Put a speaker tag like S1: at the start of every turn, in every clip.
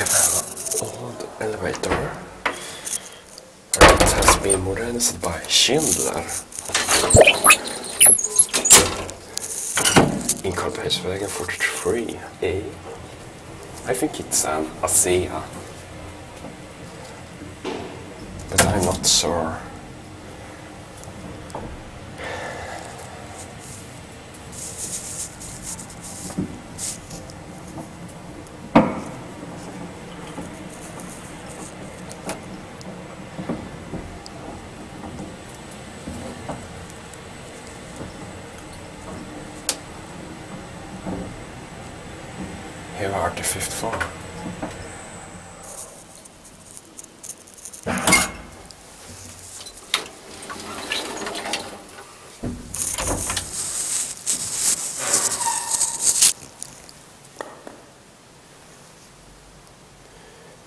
S1: have an old elevator. It has been modernized by Schindler. In Karlbergsvägen 43A. I think it's an ASEA. But I'm not sure. Here are the fifth floor.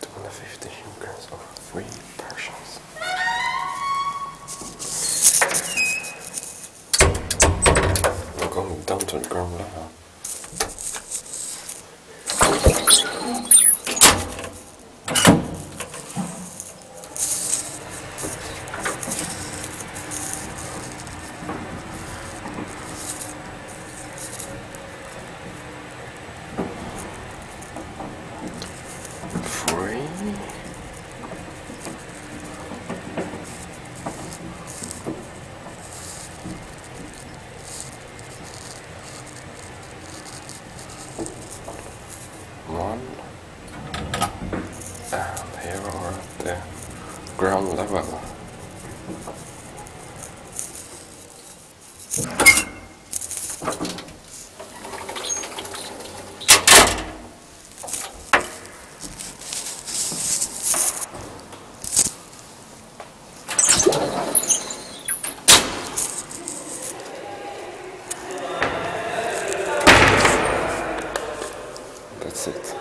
S1: Two hundred fifty One. The ground level. That's it.